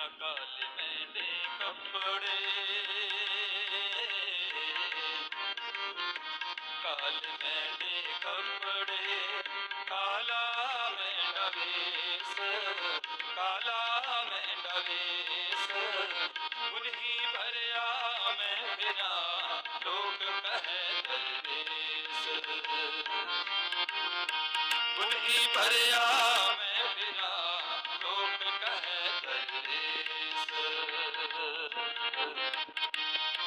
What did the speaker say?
काले मेले कपड़े काले मेले कपड़े काला मेंढा वेश काला मेंढा वेश उन्हीं भरया मैं बिना लोग कहे उन्हीं भरया मैं लोग कहे दरवेश